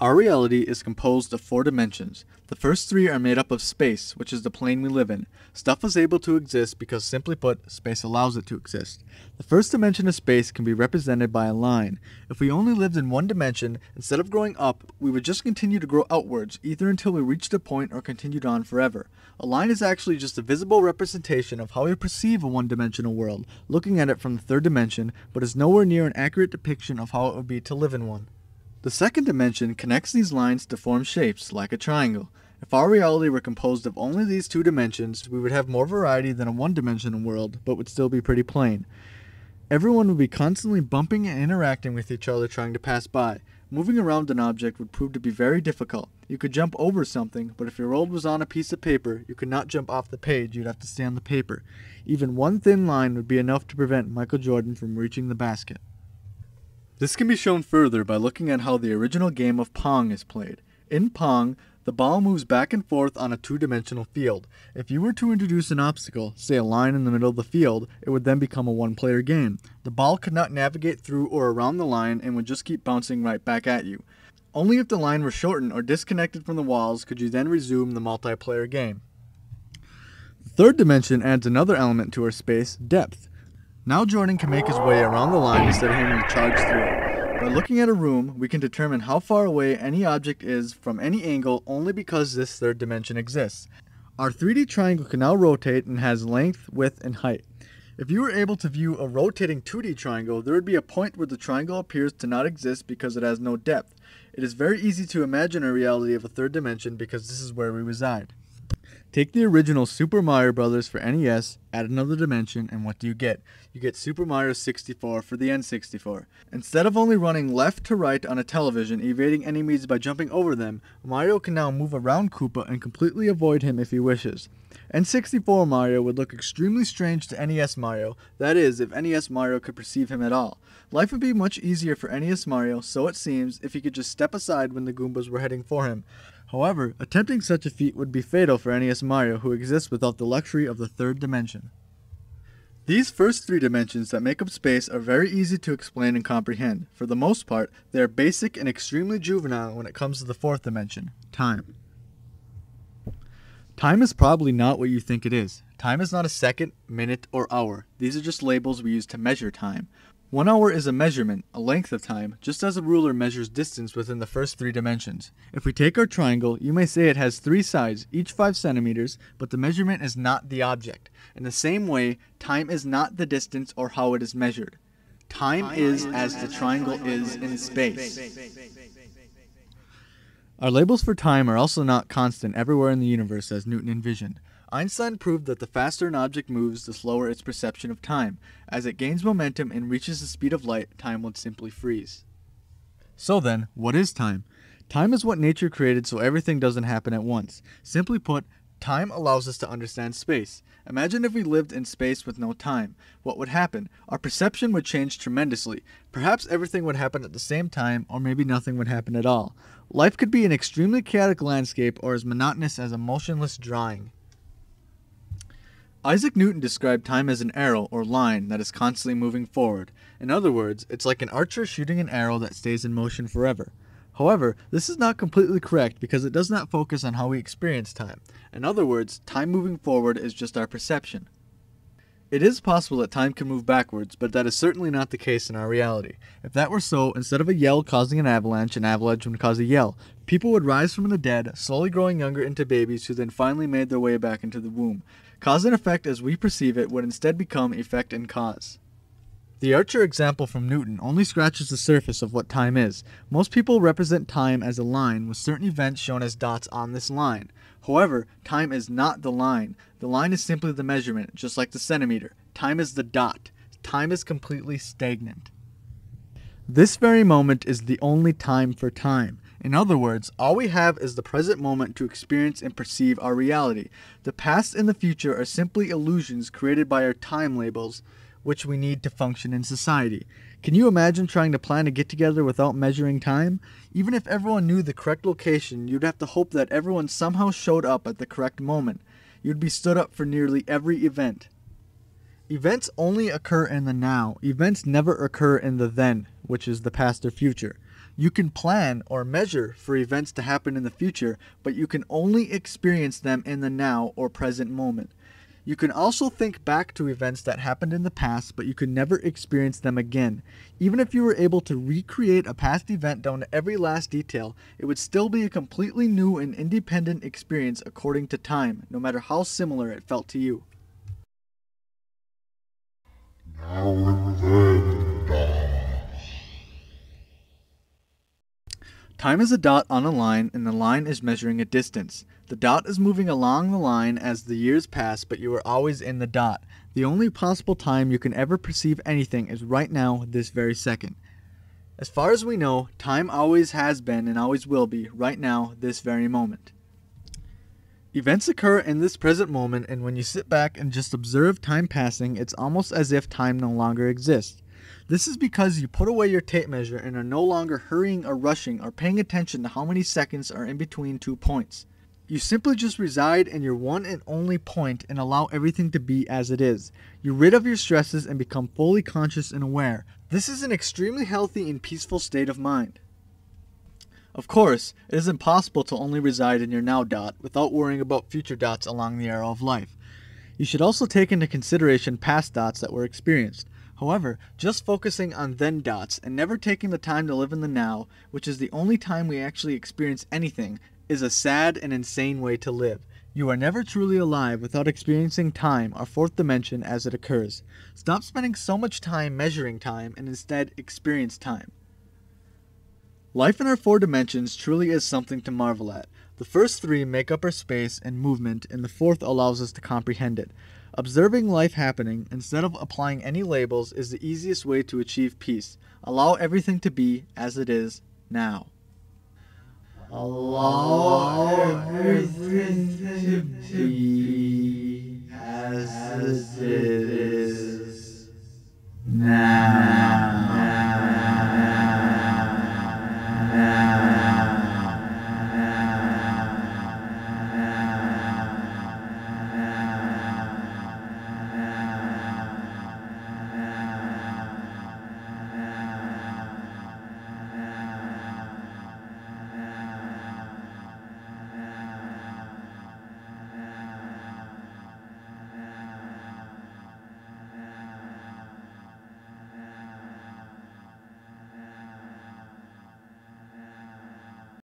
Our reality is composed of four dimensions. The first three are made up of space, which is the plane we live in. Stuff is able to exist because, simply put, space allows it to exist. The first dimension of space can be represented by a line. If we only lived in one dimension, instead of growing up, we would just continue to grow outwards, either until we reached a point or continued on forever. A line is actually just a visible representation of how we perceive a one dimensional world, looking at it from the third dimension, but is nowhere near an accurate depiction of how it would be to live in one. The second dimension connects these lines to form shapes, like a triangle. If our reality were composed of only these two dimensions, we would have more variety than a one-dimensional world, but would still be pretty plain. Everyone would be constantly bumping and interacting with each other trying to pass by. Moving around an object would prove to be very difficult. You could jump over something, but if your world was on a piece of paper, you could not jump off the page, you'd have to stay on the paper. Even one thin line would be enough to prevent Michael Jordan from reaching the basket. This can be shown further by looking at how the original game of Pong is played. In Pong, the ball moves back and forth on a two-dimensional field. If you were to introduce an obstacle, say a line in the middle of the field, it would then become a one-player game. The ball could not navigate through or around the line and would just keep bouncing right back at you. Only if the line were shortened or disconnected from the walls could you then resume the multiplayer game. The third dimension adds another element to our space, depth. Now Jordan can make his way around the line instead of having to charge through it. By looking at a room, we can determine how far away any object is from any angle only because this third dimension exists. Our 3D triangle can now rotate and has length, width, and height. If you were able to view a rotating 2D triangle, there would be a point where the triangle appears to not exist because it has no depth. It is very easy to imagine a reality of a third dimension because this is where we reside. Take the original Super Mario Bros. for NES, add another dimension, and what do you get? You get Super Mario 64 for the N64. Instead of only running left to right on a television, evading enemies by jumping over them, Mario can now move around Koopa and completely avoid him if he wishes. N64 Mario would look extremely strange to NES Mario, that is, if NES Mario could perceive him at all. Life would be much easier for NES Mario, so it seems, if he could just step aside when the Goombas were heading for him. However, attempting such a feat would be fatal for NES Mario, who exists without the luxury of the third dimension. These first three dimensions that make up space are very easy to explain and comprehend. For the most part, they are basic and extremely juvenile when it comes to the fourth dimension, time. Time is probably not what you think it is. Time is not a second, minute, or hour. These are just labels we use to measure time. One hour is a measurement, a length of time, just as a ruler measures distance within the first three dimensions. If we take our triangle, you may say it has three sides, each 5 centimeters, but the measurement is not the object. In the same way, time is not the distance or how it is measured. Time is as the triangle is in space. Our labels for time are also not constant everywhere in the universe as Newton envisioned. Einstein proved that the faster an object moves, the slower its perception of time. As it gains momentum and reaches the speed of light, time would simply freeze. So then, what is time? Time is what nature created so everything doesn't happen at once. Simply put, time allows us to understand space. Imagine if we lived in space with no time. What would happen? Our perception would change tremendously. Perhaps everything would happen at the same time, or maybe nothing would happen at all. Life could be an extremely chaotic landscape or as monotonous as a motionless drawing. Isaac Newton described time as an arrow or line that is constantly moving forward. In other words, it's like an archer shooting an arrow that stays in motion forever. However, this is not completely correct because it does not focus on how we experience time. In other words, time moving forward is just our perception. It is possible that time can move backwards, but that is certainly not the case in our reality. If that were so, instead of a yell causing an avalanche, an avalanche would cause a yell. People would rise from the dead, slowly growing younger into babies who then finally made their way back into the womb. Cause and effect as we perceive it would instead become effect and cause. The Archer example from Newton only scratches the surface of what time is. Most people represent time as a line with certain events shown as dots on this line. However, time is not the line. The line is simply the measurement, just like the centimeter. Time is the dot. Time is completely stagnant. This very moment is the only time for time. In other words, all we have is the present moment to experience and perceive our reality. The past and the future are simply illusions created by our time labels, which we need to function in society. Can you imagine trying to plan a get together without measuring time? Even if everyone knew the correct location, you'd have to hope that everyone somehow showed up at the correct moment. You'd be stood up for nearly every event. Events only occur in the now. Events never occur in the then, which is the past or future. You can plan or measure for events to happen in the future, but you can only experience them in the now or present moment. You can also think back to events that happened in the past, but you can never experience them again. Even if you were able to recreate a past event down to every last detail, it would still be a completely new and independent experience according to time, no matter how similar it felt to you. Now and then, Time is a dot on a line, and the line is measuring a distance. The dot is moving along the line as the years pass, but you are always in the dot. The only possible time you can ever perceive anything is right now, this very second. As far as we know, time always has been and always will be, right now, this very moment. Events occur in this present moment, and when you sit back and just observe time passing, it's almost as if time no longer exists. This is because you put away your tape measure and are no longer hurrying or rushing or paying attention to how many seconds are in between two points. You simply just reside in your one and only point and allow everything to be as it is. You're rid of your stresses and become fully conscious and aware. This is an extremely healthy and peaceful state of mind. Of course, it is impossible to only reside in your now dot without worrying about future dots along the arrow of life. You should also take into consideration past dots that were experienced. However, just focusing on then dots and never taking the time to live in the now, which is the only time we actually experience anything, is a sad and insane way to live. You are never truly alive without experiencing time, our fourth dimension, as it occurs. Stop spending so much time measuring time and instead experience time. Life in our four dimensions truly is something to marvel at. The first three make up our space and movement, and the fourth allows us to comprehend it. Observing life happening instead of applying any labels is the easiest way to achieve peace. Allow everything to be as it is now. Allow